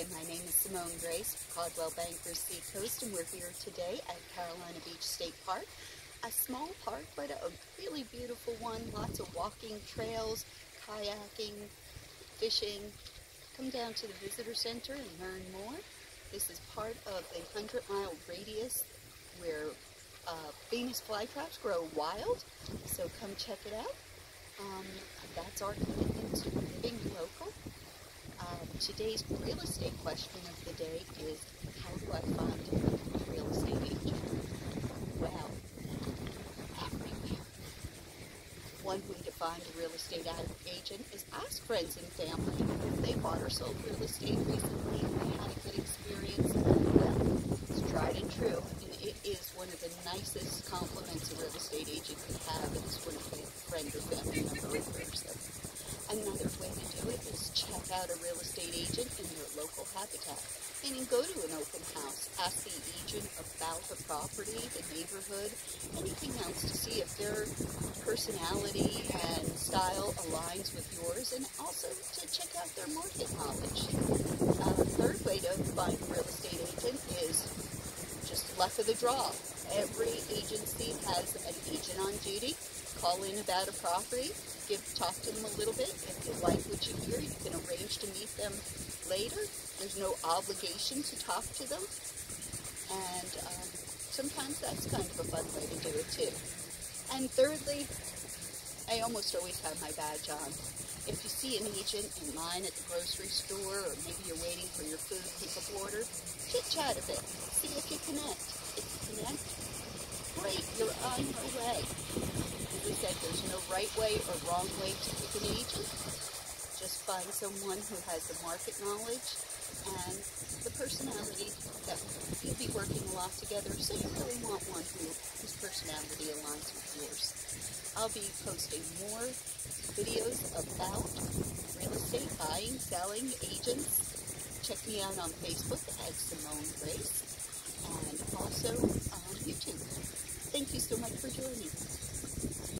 Hi, my name is Simone Grace, Coldwell Bankers Seacoast, and we're here today at Carolina Beach State Park. A small park, but a really beautiful one. Lots of walking trails, kayaking, fishing. Come down to the visitor center and learn more. This is part of a 100 mile radius where uh, Venus flytraps grow wild, so come check it out. Um, that's our commitment to living local. Um, today's real estate question of the day is how do I find a real estate agent? Well, everywhere. One way to find a real estate agent is ask friends and family if they bought or sold real estate recently and they had a good experience. Well, it's tried and true, and it is one of the nicest compliments a real estate agent can have is when a friend or family member refers them. Another way to do it is check out a real estate agent in your local habitat. Meaning go to an open house, ask the agent about the property, the neighborhood, anything else to see if their personality and style aligns with yours and also to check out their market knowledge. Uh, third way to find a real estate agent is just luck of the draw. Every agency has an agent on duty call in about a property, give talk to them a little bit. If you like what you hear, you can arrange to meet them later. There's no obligation to talk to them. And um, sometimes that's kind of a fun way to do it too. And thirdly, I almost always have my badge on. If you see an agent in line at the grocery store or maybe you're waiting for your food pickup order, chit chat a bit. See if you connect. If you connect, great, you're on your way she said there's no right way or wrong way to pick an agent. Just find someone who has the market knowledge and the personality that you'll be working a lot together, so you really want one who, whose personality aligns with yours. I'll be posting more videos about real estate, buying, selling, agents. Check me out on Facebook as Simone Grace and also